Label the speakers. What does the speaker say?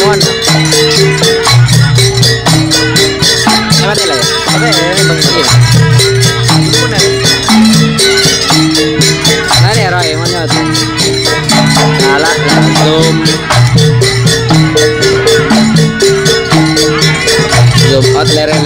Speaker 1: ngon em ăn đây là có thể bằng cái gì đấy này rồi mọi người à là là zoom zoom hot lên.